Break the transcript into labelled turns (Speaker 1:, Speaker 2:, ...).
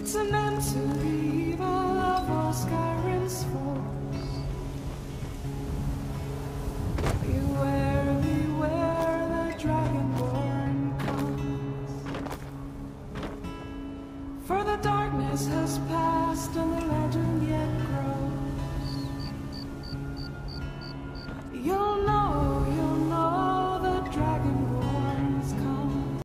Speaker 1: It's an end to